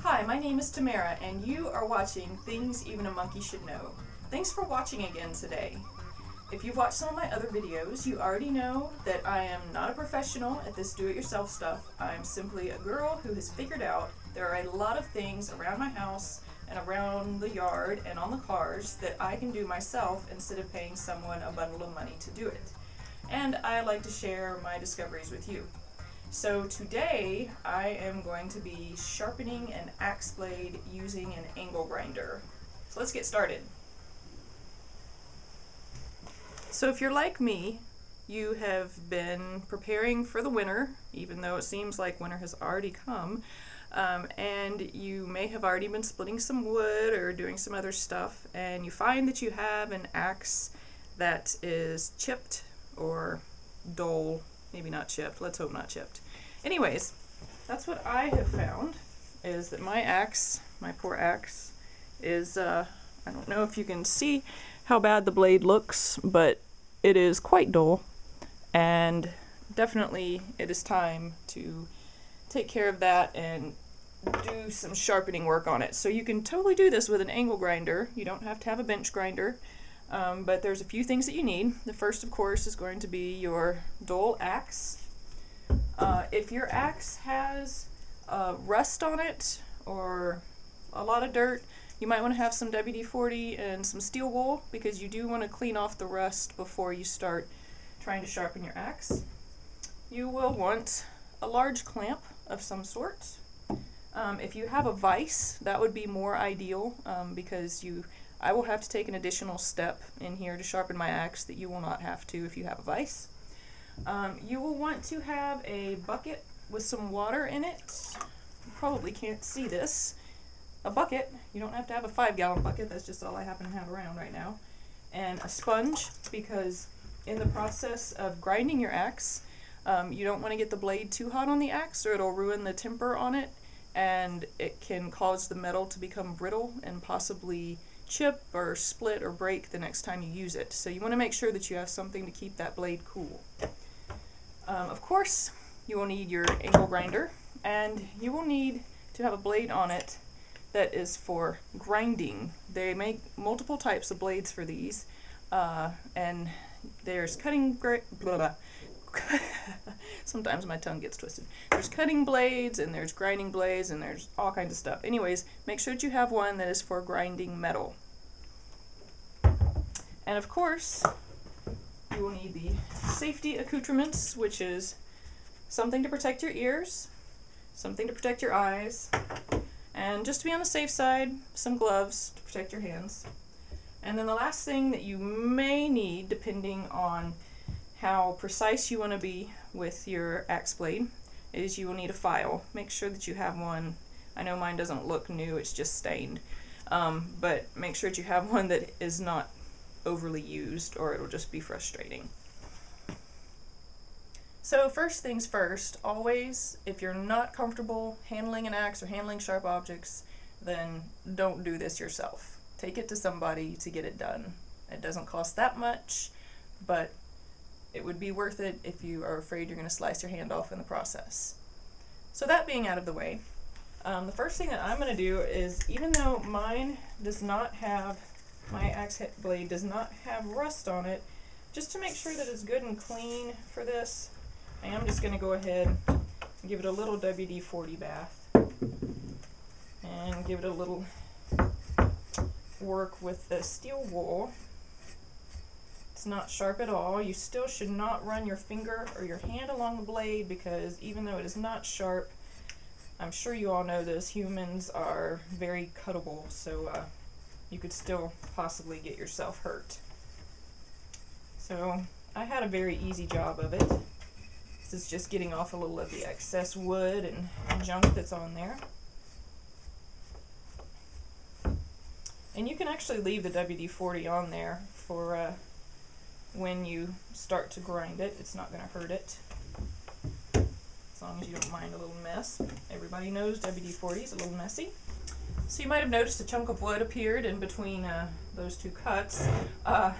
Hi, my name is Tamara, and you are watching Things Even a Monkey Should Know. Thanks for watching again today. If you've watched some of my other videos, you already know that I am not a professional at this do-it-yourself stuff. I'm simply a girl who has figured out there are a lot of things around my house and around the yard and on the cars that I can do myself instead of paying someone a bundle of money to do it. And I like to share my discoveries with you. So today I am going to be sharpening an axe blade using an angle grinder. So let's get started. So if you're like me, you have been preparing for the winter, even though it seems like winter has already come, um, and you may have already been splitting some wood or doing some other stuff, and you find that you have an axe that is chipped or dull, maybe not chipped, let's hope not chipped. Anyways, that's what I have found, is that my axe, my poor axe, is, uh, I don't know if you can see how bad the blade looks, but it is quite dull, and definitely it is time to take care of that and do some sharpening work on it. So you can totally do this with an angle grinder. You don't have to have a bench grinder, um, but there's a few things that you need. The first, of course, is going to be your dull axe. Uh, if your axe has uh, rust on it or a lot of dirt, you might want to have some WD-40 and some steel wool because you do want to clean off the rust before you start trying to sharpen your axe. You will want a large clamp of some sort. Um, if you have a vise, that would be more ideal um, because you, I will have to take an additional step in here to sharpen my axe that you will not have to if you have a vise. Um, you will want to have a bucket with some water in it. You probably can't see this. A bucket, you don't have to have a five gallon bucket, that's just all I happen to have around right now. And a sponge because in the process of grinding your axe, um, you don't want to get the blade too hot on the axe or it'll ruin the temper on it and it can cause the metal to become brittle and possibly chip or split or break the next time you use it. So you want to make sure that you have something to keep that blade cool. Um, of course, you will need your angle grinder and you will need to have a blade on it that is for grinding. They make multiple types of blades for these uh, and there's cutting blah, blah. Sometimes my tongue gets twisted. There's cutting blades and there's grinding blades and there's all kinds of stuff. Anyways, make sure that you have one that is for grinding metal. And of course, you will need the safety accoutrements, which is something to protect your ears, something to protect your eyes, and just to be on the safe side, some gloves to protect your hands. And then the last thing that you may need, depending on how precise you want to be with your axe blade, is you will need a file. Make sure that you have one. I know mine doesn't look new, it's just stained. Um, but make sure that you have one that is not overly used or it'll just be frustrating. So first things first, always, if you're not comfortable handling an axe or handling sharp objects, then don't do this yourself. Take it to somebody to get it done. It doesn't cost that much, but it would be worth it if you are afraid you're going to slice your hand off in the process. So that being out of the way, um, the first thing that I'm going to do is, even though mine does not have, my axe blade does not have rust on it, just to make sure that it's good and clean for this, I am just going to go ahead and give it a little WD-40 bath and give it a little work with the steel wool. It's not sharp at all. You still should not run your finger or your hand along the blade because even though it is not sharp, I'm sure you all know this, humans are very cuttable, so uh, you could still possibly get yourself hurt. So I had a very easy job of it. This is just getting off a little of the excess wood and junk that's on there. And you can actually leave the WD-40 on there for uh, when you start to grind it. It's not going to hurt it. As long as you don't mind a little mess. Everybody knows WD-40 is a little messy. So you might have noticed a chunk of wood appeared in between uh, those two cuts. Uh,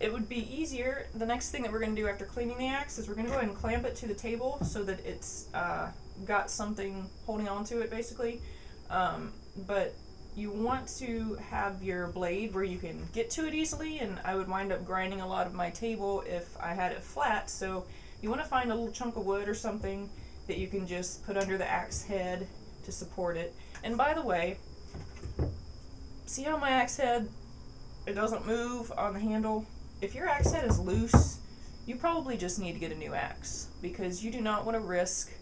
it would be easier, the next thing that we're going to do after cleaning the axe is we're going to go ahead and clamp it to the table so that it's uh, got something holding on to it basically. Um, but you want to have your blade where you can get to it easily and I would wind up grinding a lot of my table if I had it flat so you want to find a little chunk of wood or something that you can just put under the axe head to support it. And by the way, see how my axe head, it doesn't move on the handle? If your axe head is loose, you probably just need to get a new axe because you do not want to risk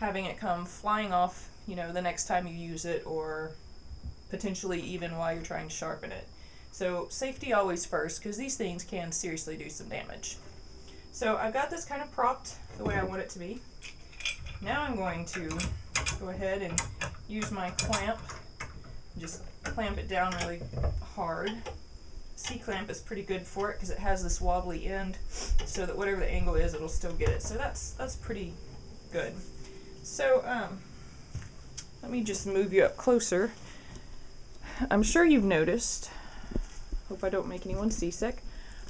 having it come flying off, you know, the next time you use it or potentially even while you're trying to sharpen it. So safety always first because these things can seriously do some damage. So I've got this kind of propped the way I want it to be. Now I'm going to go ahead and use my clamp, just clamp it down really hard. C-clamp is pretty good for it because it has this wobbly end so that whatever the angle is it'll still get it. So that's that's pretty good. So um, let me just move you up closer. I'm sure you've noticed, hope I don't make anyone seasick,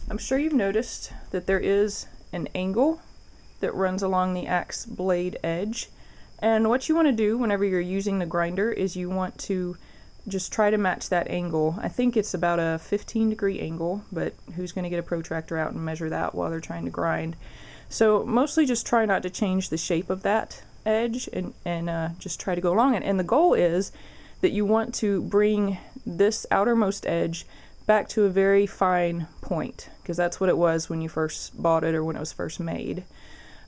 I'm sure you've noticed that there is an angle that runs along the axe blade edge. And what you want to do whenever you're using the grinder is you want to just try to match that angle. I think it's about a 15 degree angle, but who's going to get a protractor out and measure that while they're trying to grind? So mostly just try not to change the shape of that edge and, and uh, just try to go along it. And the goal is that you want to bring this outermost edge back to a very fine point because that's what it was when you first bought it or when it was first made.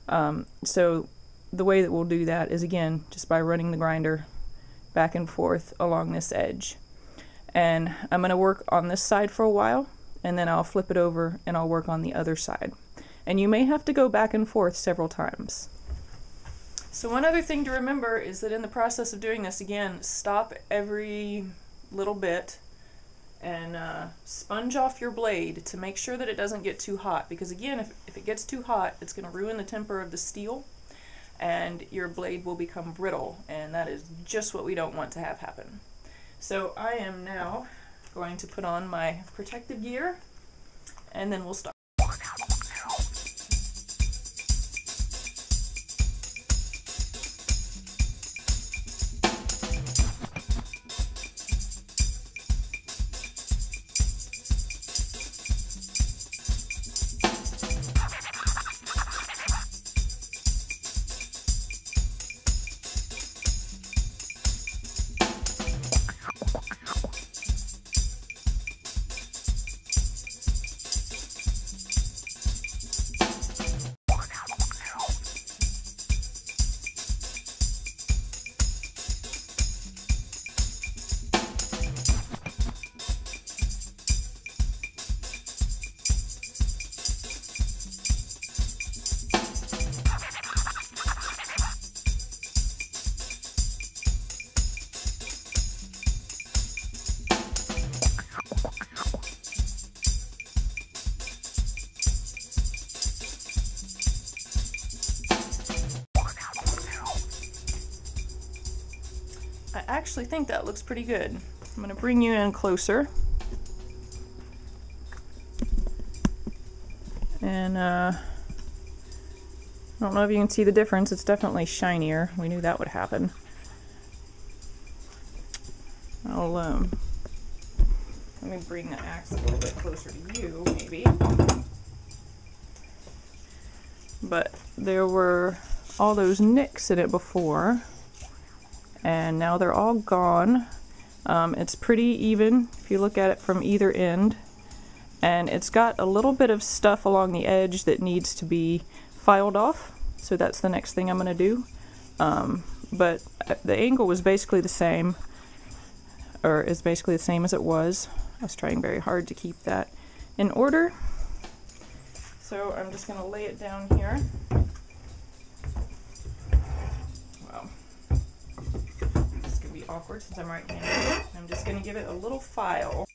Um, so the way that we'll do that is again just by running the grinder back and forth along this edge. And I'm going to work on this side for a while and then I'll flip it over and I'll work on the other side. And you may have to go back and forth several times. So one other thing to remember is that in the process of doing this, again, stop every little bit and uh, sponge off your blade to make sure that it doesn't get too hot because again if, if it gets too hot it's going to ruin the temper of the steel and your blade will become brittle and that is just what we don't want to have happen. So I am now going to put on my protective gear and then we'll start. I actually think that looks pretty good. I'm going to bring you in closer. And uh, I don't know if you can see the difference. It's definitely shinier. We knew that would happen. I'll, um, let me bring the axe a little bit closer to you, maybe. But there were all those nicks in it before and now they're all gone. Um, it's pretty even if you look at it from either end and it's got a little bit of stuff along the edge that needs to be filed off so that's the next thing I'm going to do. Um, but uh, the angle was basically the same or is basically the same as it was. I was trying very hard to keep that in order. So I'm just going to lay it down here. Awkward since I'm right-handed. I'm just going to give it a little file.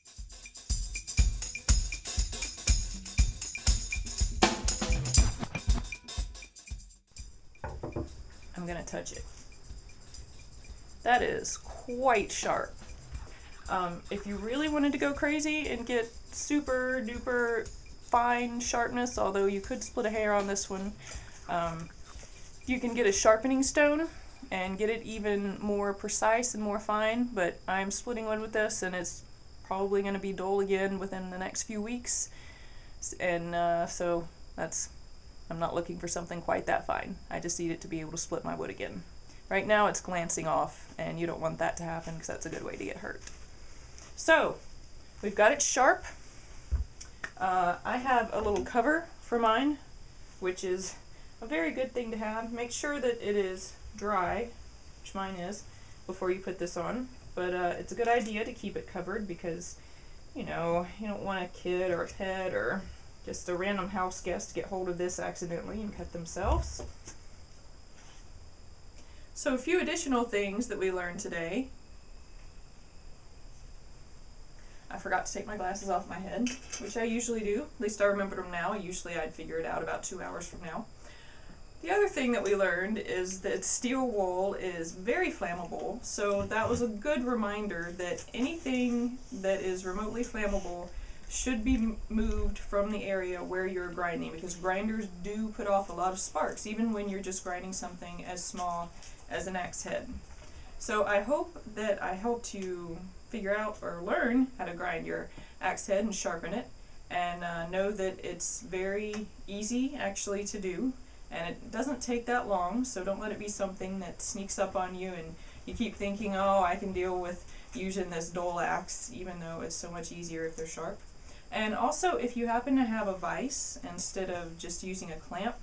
I'm going to touch it. That is quite sharp. Um, if you really wanted to go crazy and get super duper fine sharpness, although you could split a hair on this one, um, you can get a sharpening stone and get it even more precise and more fine, but I'm splitting one with this and it's probably going to be dull again within the next few weeks. And uh, so that's, I'm not looking for something quite that fine. I just need it to be able to split my wood again. Right now it's glancing off and you don't want that to happen because that's a good way to get hurt. So we've got it sharp. Uh, I have a little cover for mine, which is a very good thing to have. Make sure that it is dry, which mine is, before you put this on. But uh, it's a good idea to keep it covered because, you know, you don't want a kid or a pet or just a random house guest to get hold of this accidentally and cut themselves. So a few additional things that we learned today. I forgot to take my glasses off my head, which I usually do. At least I remember them now. Usually I'd figure it out about two hours from now. The other thing that we learned is that steel wool is very flammable, so that was a good reminder that anything that is remotely flammable should be moved from the area where you're grinding because grinders do put off a lot of sparks, even when you're just grinding something as small as an axe head. So I hope that I helped you figure out or learn how to grind your axe head and sharpen it and uh, know that it's very easy actually to do and it doesn't take that long, so don't let it be something that sneaks up on you and you keep thinking, oh, I can deal with using this dull axe, even though it's so much easier if they're sharp. And also, if you happen to have a vise instead of just using a clamp,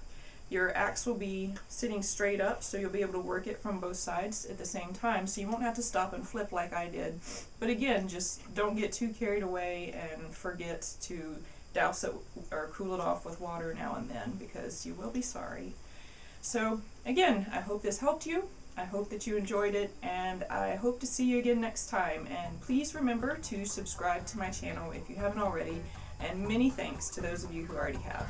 your axe will be sitting straight up, so you'll be able to work it from both sides at the same time, so you won't have to stop and flip like I did. But again, just don't get too carried away and forget to douse it or cool it off with water now and then because you will be sorry. So again, I hope this helped you. I hope that you enjoyed it and I hope to see you again next time. And please remember to subscribe to my channel if you haven't already. And many thanks to those of you who already have.